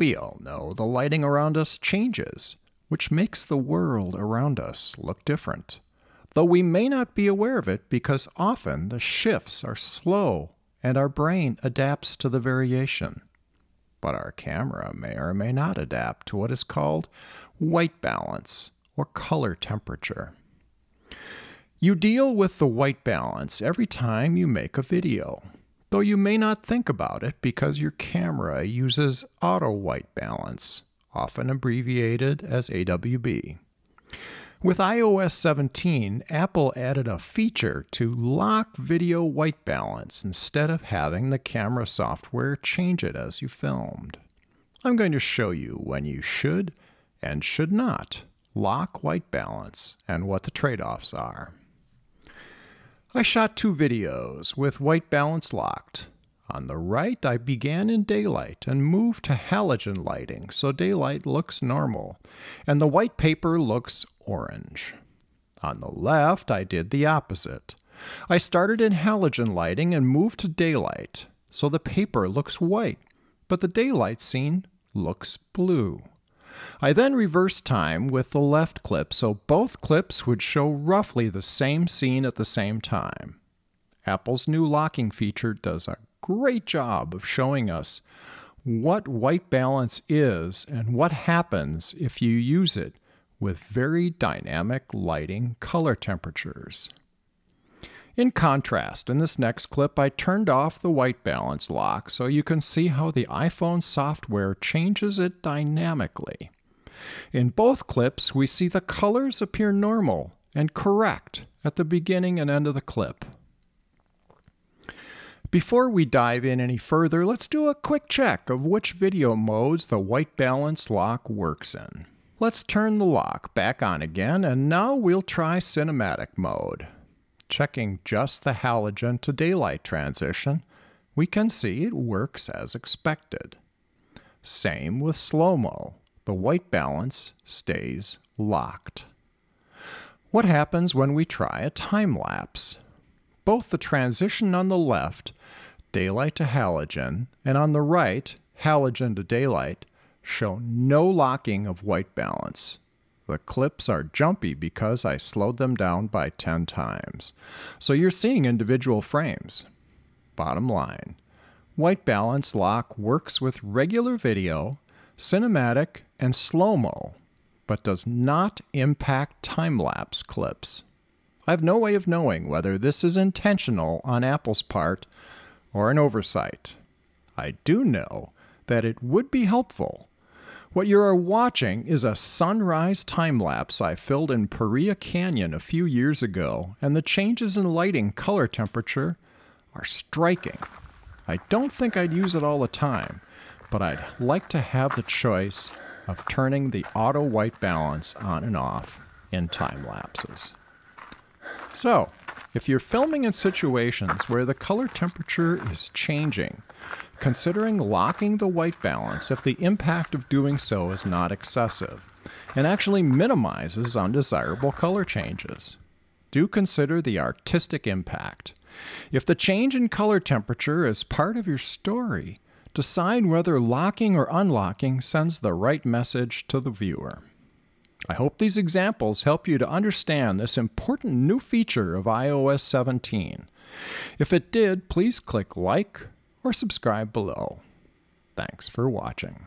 We all know the lighting around us changes, which makes the world around us look different, though we may not be aware of it because often the shifts are slow and our brain adapts to the variation. But our camera may or may not adapt to what is called white balance or color temperature. You deal with the white balance every time you make a video, though you may not think about it because your camera uses auto white balance, often abbreviated as AWB. With iOS 17, Apple added a feature to lock video white balance instead of having the camera software change it as you filmed. I'm going to show you when you should and should not lock white balance and what the trade offs are. I shot two videos with white balance locked. On the right, I began in daylight and moved to halogen lighting so daylight looks normal and the white paper looks orange. On the left, I did the opposite. I started in halogen lighting and moved to daylight so the paper looks white, but the daylight scene looks blue. I then reversed time with the left clip so both clips would show roughly the same scene at the same time. Apple's new locking feature does a great job of showing us what white balance is and what happens if you use it with very dynamic lighting color temperatures. In contrast, in this next clip, I turned off the white balance lock so you can see how the iPhone software changes it dynamically. In both clips, we see the colors appear normal and correct at the beginning and end of the clip. Before we dive in any further, let's do a quick check of which video modes the white balance lock works in. Let's turn the lock back on again and now we'll try cinematic mode. Checking just the halogen to daylight transition, we can see it works as expected. Same with slow-mo, the white balance stays locked. What happens when we try a time lapse? Both the transition on the left daylight to halogen, and on the right, halogen to daylight, show no locking of white balance. The clips are jumpy because I slowed them down by 10 times. So you're seeing individual frames. Bottom line, white balance lock works with regular video, cinematic, and slow-mo, but does not impact time-lapse clips. I have no way of knowing whether this is intentional on Apple's part or an oversight. I do know that it would be helpful. What you are watching is a sunrise time lapse I filmed in Paria Canyon a few years ago, and the changes in lighting color temperature are striking. I don't think I'd use it all the time, but I'd like to have the choice of turning the auto white balance on and off in time lapses. So, if you're filming in situations where the color temperature is changing, considering locking the white balance if the impact of doing so is not excessive and actually minimizes undesirable color changes. Do consider the artistic impact. If the change in color temperature is part of your story, decide whether locking or unlocking sends the right message to the viewer. I hope these examples help you to understand this important new feature of iOS 17. If it did, please click like or subscribe below. Thanks for watching.